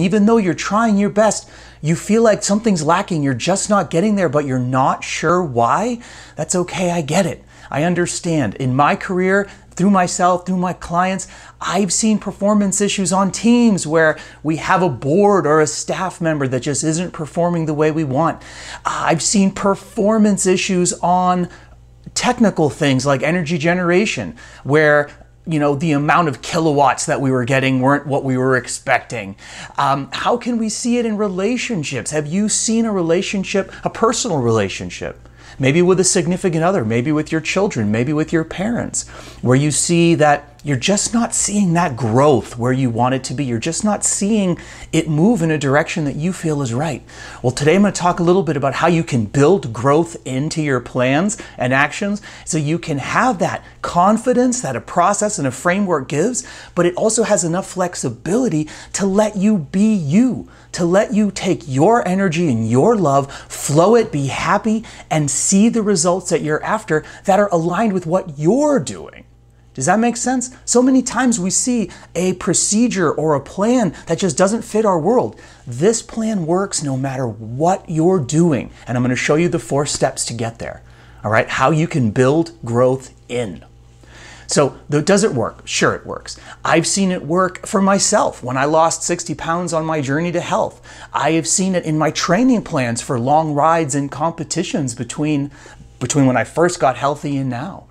Even though you're trying your best, you feel like something's lacking, you're just not getting there, but you're not sure why. That's okay, I get it. I understand. In my career, through myself, through my clients, I've seen performance issues on teams where we have a board or a staff member that just isn't performing the way we want. I've seen performance issues on technical things like energy generation where you know the amount of kilowatts that we were getting weren't what we were expecting. Um, how can we see it in relationships? Have you seen a relationship a personal relationship? Maybe with a significant other, maybe with your children, maybe with your parents, where you see that you're just not seeing that growth where you want it to be. You're just not seeing it move in a direction that you feel is right. Well, today I'm going to talk a little bit about how you can build growth into your plans and actions so you can have that confidence that a process and a framework gives, but it also has enough flexibility to let you be you, to let you take your energy and your love, flow it, be happy, and see the results that you're after that are aligned with what you're doing. Does that make sense? So many times we see a procedure or a plan that just doesn't fit our world. This plan works no matter what you're doing. And I'm going to show you the four steps to get there. All right, how you can build growth in. So, does it work? Sure, it works. I've seen it work for myself when I lost 60 pounds on my journey to health. I have seen it in my training plans for long rides and competitions between, between when I first got healthy and now.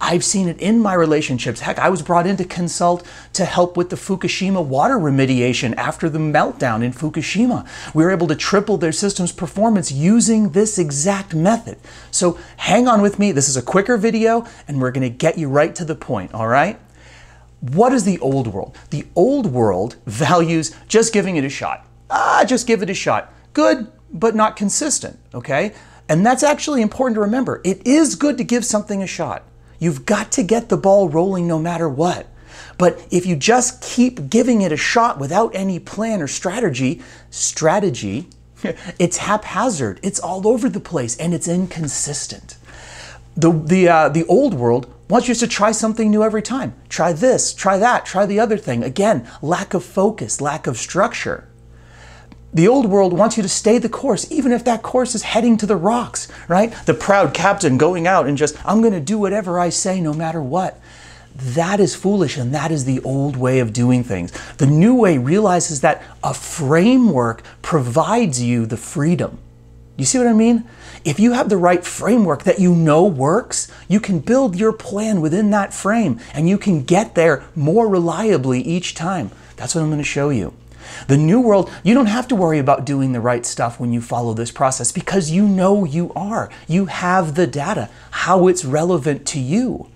I've seen it in my relationships. Heck, I was brought in to consult to help with the Fukushima water remediation after the meltdown in Fukushima. We were able to triple their system's performance using this exact method. So hang on with me. This is a quicker video and we're going to get you right to the point, all right? What is the old world? The old world values just giving it a shot. Ah, just give it a shot. Good, but not consistent, okay? And that's actually important to remember. It is good to give something a shot. You've got to get the ball rolling no matter what. But if you just keep giving it a shot without any plan or strategy, strategy, it's haphazard, it's all over the place, and it's inconsistent. The, the, uh, the old world wants you to try something new every time. Try this, try that, try the other thing. Again, lack of focus, lack of structure. The old world wants you to stay the course, even if that course is heading to the rocks, right? The proud captain going out and just, I'm going to do whatever I say no matter what. That is foolish, and that is the old way of doing things. The new way realizes that a framework provides you the freedom. You see what I mean? If you have the right framework that you know works, you can build your plan within that frame and you can get there more reliably each time. That's what I'm going to show you. The new world, you don't have to worry about doing the right stuff when you follow this process because you know you are. You have the data, how it's relevant to you.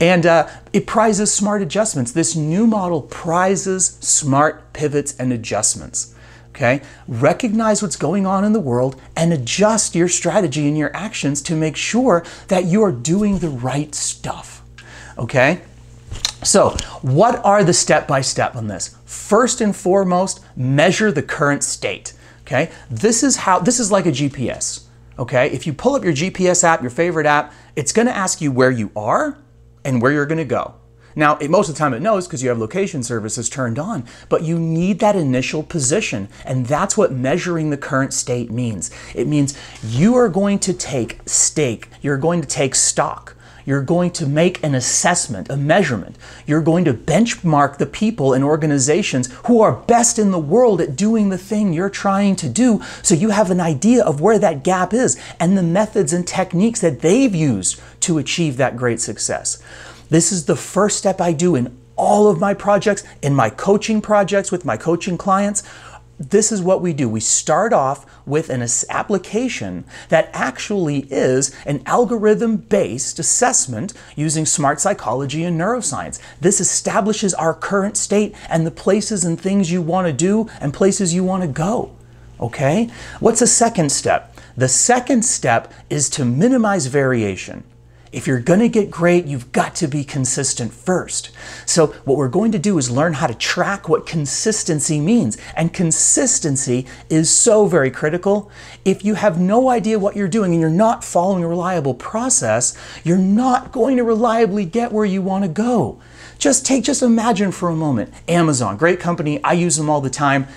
And uh, it prizes smart adjustments. This new model prizes smart pivots and adjustments. Okay? Recognize what's going on in the world and adjust your strategy and your actions to make sure that you are doing the right stuff. Okay? So, what are the step by step on this? First and foremost, measure the current state. Okay? This is how this is like a GPS. Okay? If you pull up your GPS app, your favorite app, it's going to ask you where you are and where you're going to go. Now, it, most of the time it knows because you have location services turned on, but you need that initial position. And that's what measuring the current state means. It means you are going to take stake, you're going to take stock you're going to make an assessment, a measurement. You're going to benchmark the people and organizations who are best in the world at doing the thing you're trying to do so you have an idea of where that gap is and the methods and techniques that they've used to achieve that great success. This is the first step I do in all of my projects, in my coaching projects with my coaching clients this is what we do. We start off with an application that actually is an algorithm based assessment using smart psychology and neuroscience. This establishes our current state and the places and things you want to do and places you want to go. Okay? What's the second step? The second step is to minimize variation. If you're going to get great, you've got to be consistent first. So, what we're going to do is learn how to track what consistency means. And consistency is so very critical. If you have no idea what you're doing and you're not following a reliable process, you're not going to reliably get where you want to go. Just take, just imagine for a moment Amazon, great company, I use them all the time.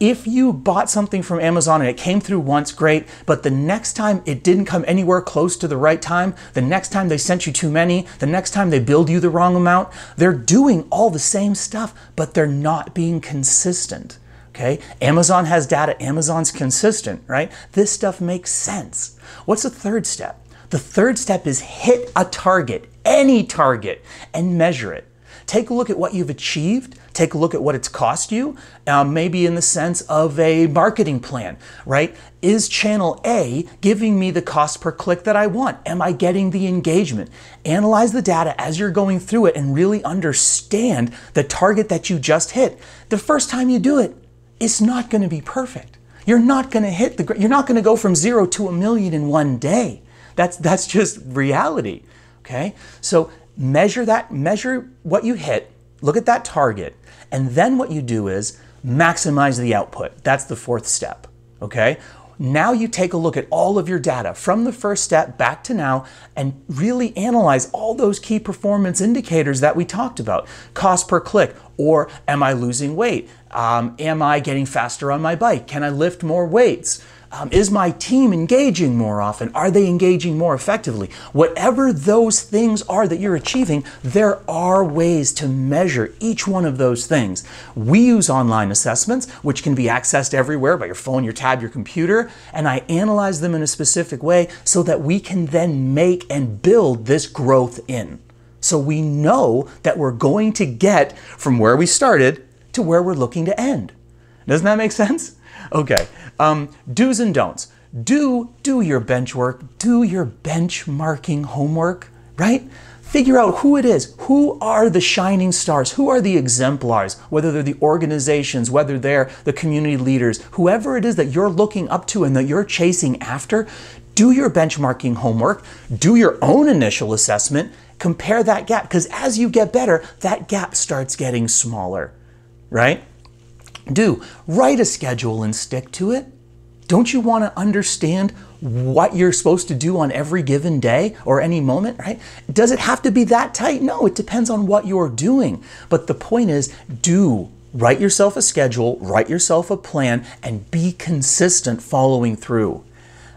If you bought something from Amazon and it came through once, great, but the next time it didn't come anywhere close to the right time, the next time they sent you too many, the next time they billed you the wrong amount, they're doing all the same stuff, but they're not being consistent. Okay? Amazon has data, Amazon's consistent, right? This stuff makes sense. What's the third step? The third step is hit a target, any target, and measure it. Take a look at what you've achieved. Take a look at what it's cost you, um, maybe in the sense of a marketing plan, right? Is channel A giving me the cost per click that I want? Am I getting the engagement? Analyze the data as you're going through it and really understand the target that you just hit. The first time you do it, it's not going to be perfect. You're not going to hit the, you're not going to go from zero to a million in one day. That's, that's just reality. Okay. So measure that, measure what you hit, look at that target, and then what you do is maximize the output. That's the fourth step. Okay? Now you take a look at all of your data from the first step back to now and really analyze all those key performance indicators that we talked about. Cost per click, or am I losing weight? Um, am I getting faster on my bike? Can I lift more weights? Um, is my team engaging more often? Are they engaging more effectively? Whatever those things are that you're achieving, there are ways to measure each one of those things. We use online assessments, which can be accessed everywhere by your phone, your tab, your computer, and I analyze them in a specific way so that we can then make and build this growth in. So we know that we're going to get from where we started to where we're looking to end. Doesn't that make sense? Okay, um, do's and don'ts. Do, do your bench work, do your benchmarking homework, right? Figure out who it is. Who are the shining stars? Who are the exemplars? Whether they're the organizations, whether they're the community leaders, whoever it is that you're looking up to and that you're chasing after, do your benchmarking homework, do your own initial assessment, compare that gap, because as you get better, that gap starts getting smaller, right? Do. Write a schedule and stick to it. Don't you want to understand what you're supposed to do on every given day or any moment, right? Does it have to be that tight? No, it depends on what you're doing. But the point is, do. Write yourself a schedule, write yourself a plan, and be consistent following through.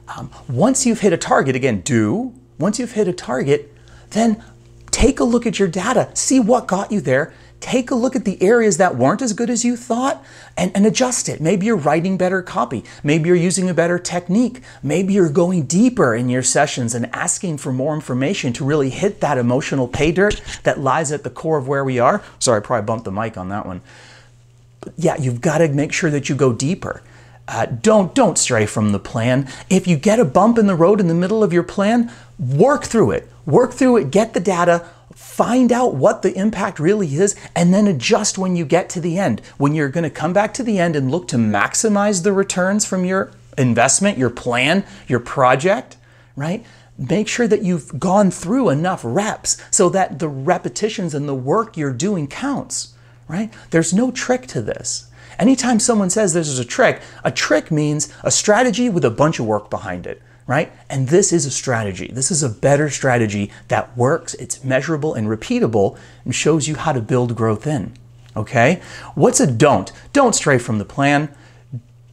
Um, once you've hit a target, again, do. Once you've hit a target, then take a look at your data, see what got you there, take a look at the areas that weren't as good as you thought and, and, adjust it. Maybe you're writing better copy. Maybe you're using a better technique. Maybe you're going deeper in your sessions and asking for more information to really hit that emotional pay dirt that lies at the core of where we are. Sorry, I probably bumped the mic on that one. But yeah, you've got to make sure that you go deeper. Uh, don't don't stray from the plan. If you get a bump in the road in the middle of your plan, work through it. Work through it. Get the data find out what the impact really is, and then adjust when you get to the end. When you're going to come back to the end and look to maximize the returns from your investment, your plan, your project, right? Make sure that you've gone through enough reps so that the repetitions and the work you're doing counts, right? There's no trick to this. Anytime someone says this is a trick, a trick means a strategy with a bunch of work behind it right? And this is a strategy. This is a better strategy that works, it's measurable and repeatable, and shows you how to build growth in. Okay? What's a don't? Don't stray from the plan.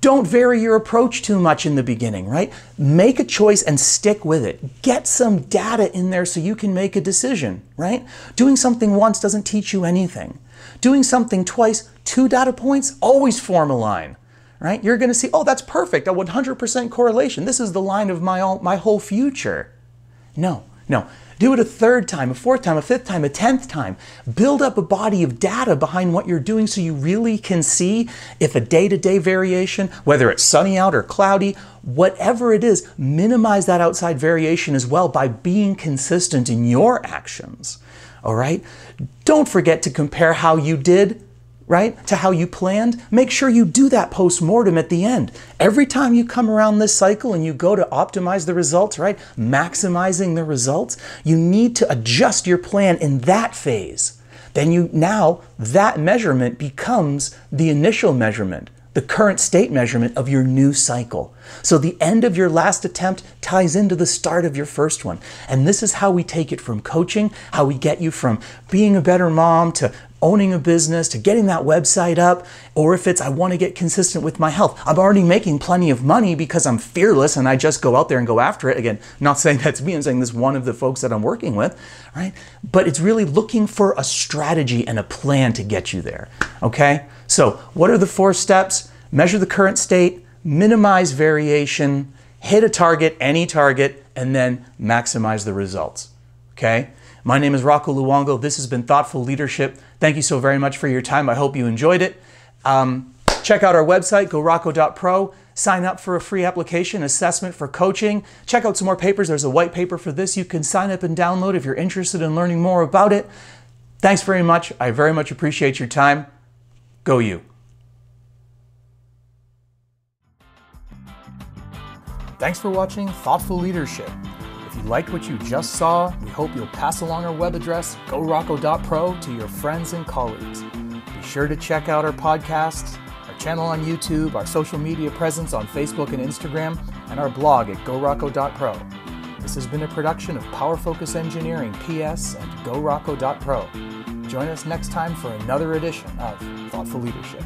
Don't vary your approach too much in the beginning, right? Make a choice and stick with it. Get some data in there so you can make a decision, right? Doing something once doesn't teach you anything. Doing something twice, two data points, always form a line right? You're going to see, oh, that's perfect, a 100% correlation. This is the line of my, all, my whole future. No, no. Do it a third time, a fourth time, a fifth time, a tenth time. Build up a body of data behind what you're doing so you really can see if a day to day variation, whether it's sunny out or cloudy, whatever it is, minimize that outside variation as well by being consistent in your actions. All right? Don't forget to compare how you did right, to how you planned, make sure you do that post mortem at the end. Every time you come around this cycle and you go to optimize the results, right, maximizing the results, you need to adjust your plan in that phase. Then you now that measurement becomes the initial measurement, the current state measurement of your new cycle. So the end of your last attempt ties into the start of your first one. And this is how we take it from coaching, how we get you from being a better mom to owning a business to getting that website up, or if it's I want to get consistent with my health. I'm already making plenty of money because I'm fearless and I just go out there and go after it. Again, not saying that's me, I'm saying this one of the folks that I'm working with, right? But it's really looking for a strategy and a plan to get you there. Okay? So, what are the four steps? Measure the current state, minimize variation, hit a target, any target, and then maximize the results. Okay? My name is Rocco Luongo. This has been Thoughtful Leadership. Thank you so very much for your time. I hope you enjoyed it. Um, check out our website, gorocco.pro. Sign up for a free application assessment for coaching. Check out some more papers. There's a white paper for this. You can sign up and download if you're interested in learning more about it. Thanks very much. I very much appreciate your time. Go you. Thanks for watching Thoughtful Leadership. If you liked what you just saw, we hope you'll pass along our web address, gorocco.pro, to your friends and colleagues. Be sure to check out our podcasts, our channel on YouTube, our social media presence on Facebook and Instagram, and our blog at gorocco.pro. This has been a production of Power Focus Engineering PS and gorocco.pro. Join us next time for another edition of Thoughtful Leadership.